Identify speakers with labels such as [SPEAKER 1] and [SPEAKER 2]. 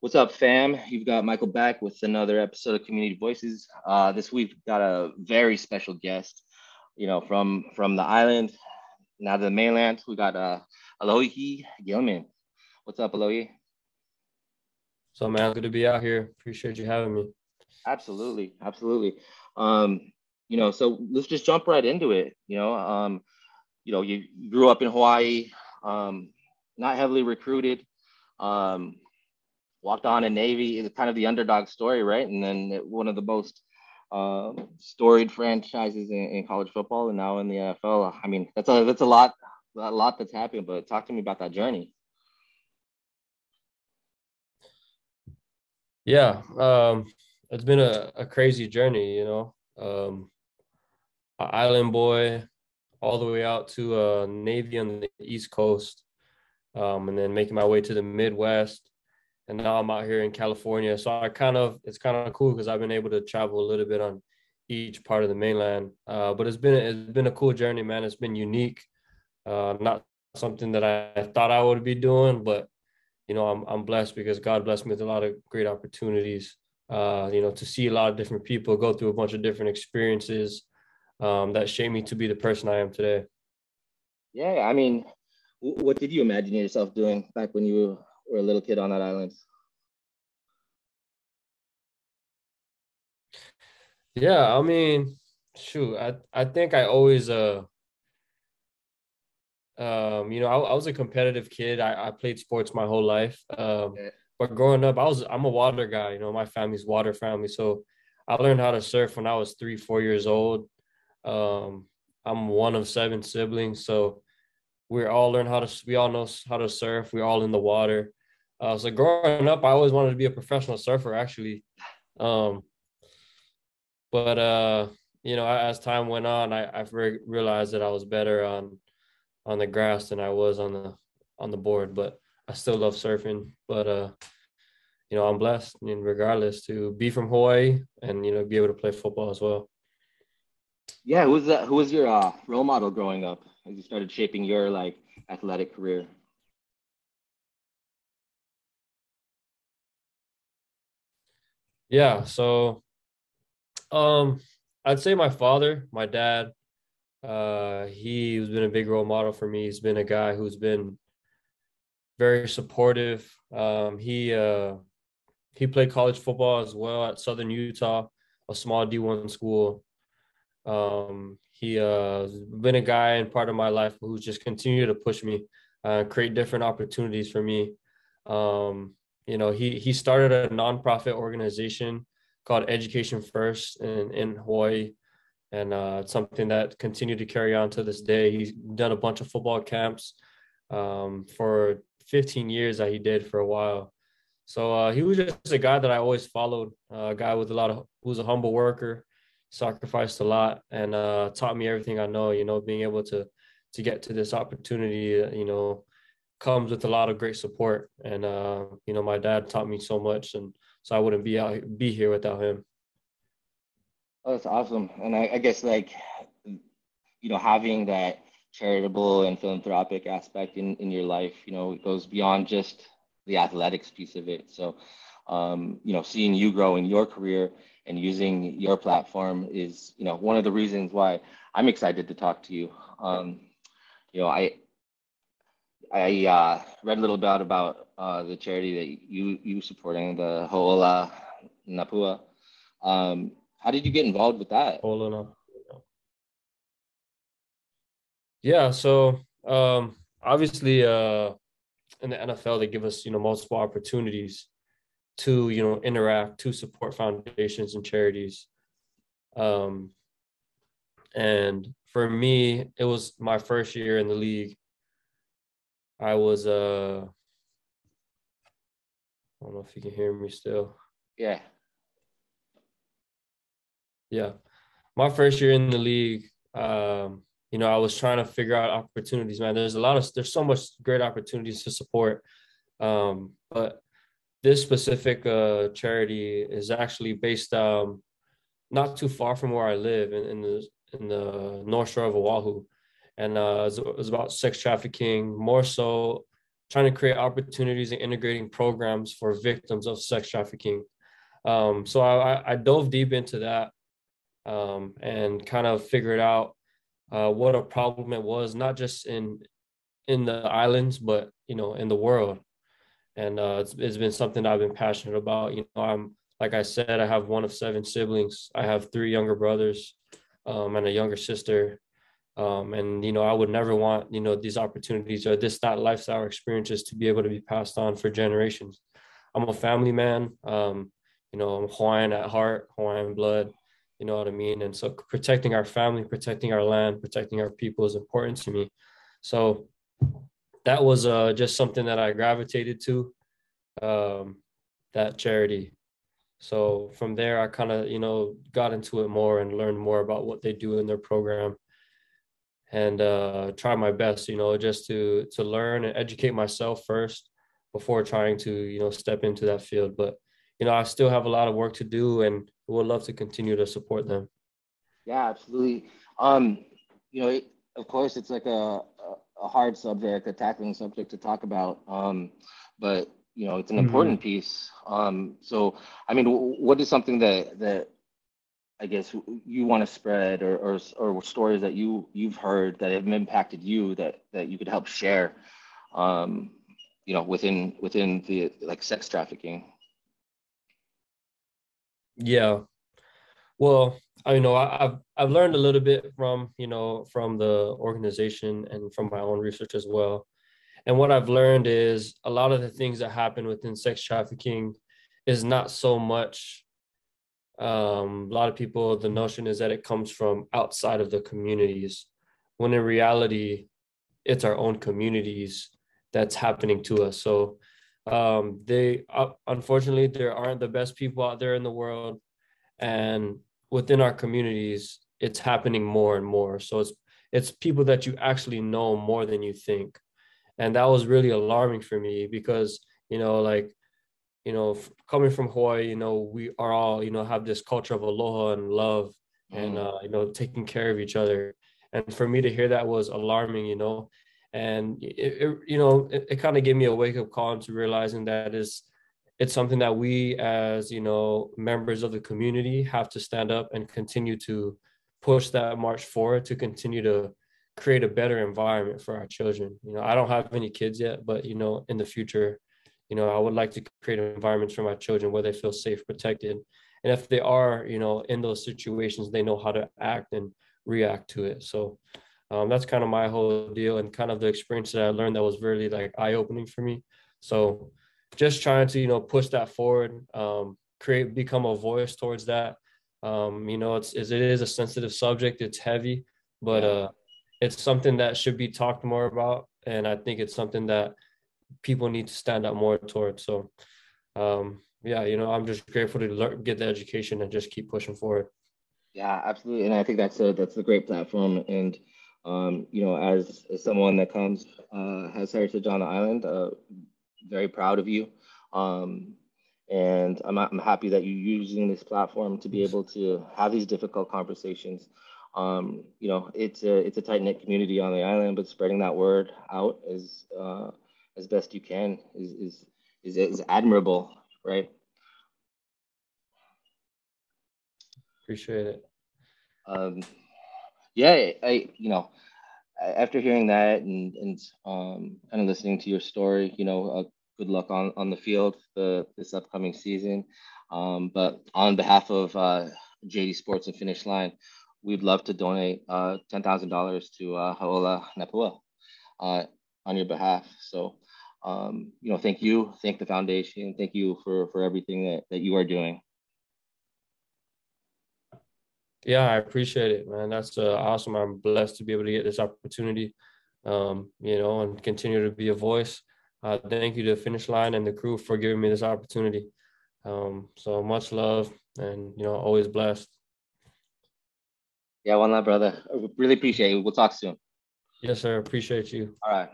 [SPEAKER 1] What's up, fam? You've got Michael back with another episode of Community Voices. Uh, this week, we've got a very special guest, you know, from from the island, now the mainland. We got uh, Alohi Gilman. What's up, Alohi?
[SPEAKER 2] So, man, good to be out here. Appreciate you having me.
[SPEAKER 1] Absolutely, absolutely. Um, you know, so let's just jump right into it. You know, um, you know, you grew up in Hawaii, um, not heavily recruited. Um, walked on in Navy is kind of the underdog story, right? And then one of the most um, storied franchises in, in, college football, and now in the NFL. I mean, that's a that's a lot, a lot that's happened. But talk to me about that journey.
[SPEAKER 2] Yeah, um, it's been a, a crazy journey, you know. Um, island boy, all the way out to uh, Navy on the East Coast, um, and then making my way to the Midwest and now I'm out here in California. So I kind of it's kind of cool because I've been able to travel a little bit on each part of the mainland. Uh, but it's been it's been a cool journey, man. It's been unique. Uh, not something that I thought I would be doing, but you know I'm I'm blessed because God blessed me with a lot of great opportunities. Uh, you know, to see a lot of different people go through a bunch of different experiences um, that shaped me to be the person I am today.
[SPEAKER 1] Yeah, I mean, what did you imagine yourself doing back when you were a little kid on that island?
[SPEAKER 2] Yeah, I mean, shoot, I I think I always uh um you know I, I was a competitive kid. I, I played sports my whole life. Um yeah. but growing up I was I'm a water guy, you know, my family's water family. So I learned how to surf when I was three, four years old. Um I'm one of seven siblings, so we all learn how to we all know how to surf. We're all in the water. Uh, so growing up, I always wanted to be a professional surfer, actually. Um, but uh, you know, as time went on, I I realized that I was better on on the grass than I was on the on the board. But I still love surfing. But uh, you know, I'm blessed, I mean, regardless, to be from Hawaii and you know be able to play football as well.
[SPEAKER 1] Yeah, who was that? Who was your uh, role model growing up as you started shaping your like athletic career?
[SPEAKER 2] Yeah, so um I'd say my father, my dad, uh he's been a big role model for me. He's been a guy who's been very supportive. Um he uh he played college football as well at Southern Utah, a small D1 school. Um he uh been a guy and part of my life who's just continued to push me, uh create different opportunities for me. Um you know he he started a nonprofit organization called Education First in in Hawaii, and uh, it's something that continued to carry on to this day. He's done a bunch of football camps um, for 15 years that he did for a while. So uh, he was just a guy that I always followed, uh, a guy with a lot of who's a humble worker, sacrificed a lot, and uh, taught me everything I know. You know, being able to to get to this opportunity, you know, comes with a lot of great support. And uh, you know, my dad taught me so much, and so I wouldn't be out be here without him.
[SPEAKER 1] Oh, that's awesome. And I, I guess like you know, having that charitable and philanthropic aspect in, in your life, you know, it goes beyond just the athletics piece of it. So um, you know, seeing you grow in your career and using your platform is, you know, one of the reasons why I'm excited to talk to you. Um, you know, I I uh, read a little bit about uh, the charity that you you supporting, the Ho'ola Napua. Um, how did you get involved with that? Ho'ola
[SPEAKER 2] Yeah, so um, obviously, uh, in the NFL, they give us you know multiple opportunities to you know interact, to support foundations and charities. Um, and for me, it was my first year in the league I was uh I don't know if you can hear me still.
[SPEAKER 1] Yeah.
[SPEAKER 2] Yeah. My first year in the league, um, you know, I was trying to figure out opportunities, man. There's a lot of there's so much great opportunities to support. Um, but this specific uh charity is actually based um not too far from where I live in, in the in the North Shore of Oahu and uh, it, was, it was about sex trafficking, more so trying to create opportunities and integrating programs for victims of sex trafficking. Um, so I, I, dove deep into that um, and kind of figured out uh, what a problem it was, not just in in the islands, but you know, in the world. And uh, it's, it's been something I've been passionate about. You know, I'm like I said, I have one of seven siblings. I have three younger brothers um, and a younger sister. Um, and you know, I would never want you know these opportunities or this that lifestyle experiences to be able to be passed on for generations. I'm a family man. Um, you know, I'm Hawaiian at heart, Hawaiian blood. You know what I mean? And so protecting our family, protecting our land, protecting our people is important to me. So that was uh, just something that I gravitated to, um, that charity. So from there, I kind of, you know, got into it more and learned more about what they do in their program and uh, try my best, you know, just to to learn and educate myself first before trying to, you know, step into that field. But you know, I still have a lot of work to do, and would love to continue to support them.
[SPEAKER 1] Yeah, absolutely. Um, you know, of course, it's like a a hard subject, a tackling subject to talk about. Um, but you know, it's an mm-hmm. important mm-hmm. piece. Um, so, I mean, what is something that that I guess you want to spread, or, or or stories that you you've heard that have impacted you that that you could help share, um, you know, within within the like sex trafficking.
[SPEAKER 2] Yeah, well, I know I've I've learned a little bit from you know from the organization and from my own research as well. And what I've learned is a lot of the things that happen within sex trafficking is not so much um, a lot of people, the notion is that it comes from outside of the communities, when in reality, it's our own communities that's happening to us. So um, they, uh, unfortunately, there aren't the best people out there in the world, and within our communities, it's happening more and more. So it's it's people that you actually know more than you think, and that was really alarming for me because you know, like you know, coming from Hawaii, you know, we are all, you know, have this culture of aloha and love and, mm. uh, you know, taking care of each other. And for me to hear that was alarming, you know, and it, it you know, it, it kind of gave me a wake up call into realizing that is, it's something that we as, you know, members of the community have to stand up and continue to push that march forward to continue to create a better environment for our children. You know, I don't have any kids yet, but, you know, in the future, you know i would like to create environments for my children where they feel safe protected. And if they are you know in those situations they know how to act and react to it. So um, that's kind of my whole deal and kind of the experience that i learned that was really like eye-opening for me. So just trying to you know push that forward um, create become a voice towards that. Um, you know it's, it is a sensitive subject. It's heavy but uh, it's something that should be talked more about. And i think it's something that people need to stand up more towards. So, um, yeah, you know, I'm just grateful to learn, get the education and just keep pushing forward.
[SPEAKER 1] Yeah, absolutely, and I think that's a that's a great platform. And um, you know, as, as someone that comes uh, has heritage on the island, uh, very proud of you. Um, and I'm I'm happy that you're using this platform to be able to have these difficult conversations. Um, you know, it's a it's a tight knit community on the island, but spreading that word out is uh, as best you can is is is, is admirable, right?
[SPEAKER 2] Appreciate it.
[SPEAKER 1] Um, yeah, I you know after hearing that and and um, kind of listening to your story, you know, uh, good luck on on the field the this upcoming season. Um, but on behalf of uh, JD Sports and Finish Line, we'd love to donate uh, ten thousand dollars to uh, Ho'ola Napua uh, on your behalf. So um, you know, thank you, thank the foundation, thank you for for everything that that you are doing.
[SPEAKER 2] Yeah, I appreciate it, man. That's uh, awesome. I'm blessed to be able to get this opportunity, um, you know, and continue to be a voice. Uh, thank you to Finish Line and the crew for giving me this opportunity. Um, so much love, and you know, always blessed.
[SPEAKER 1] Yeah, one love, brother. Really appreciate it. We'll talk soon.
[SPEAKER 2] Yes, sir. Appreciate you.
[SPEAKER 1] All right.